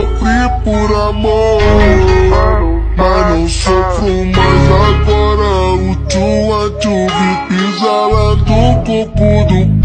sofri por amor Mas não sofro mais agora O tchua tchu vi pisa lá do corpo do